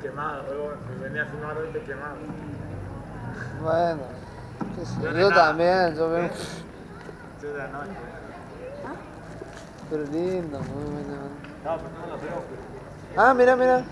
Quemado, venía a fumar estoy quemado. Bueno, yo, yo también, yo vengo. Yo de anoche. Pero lindo, muy bueno. No, pero no lo veo. Ah, mira, mira.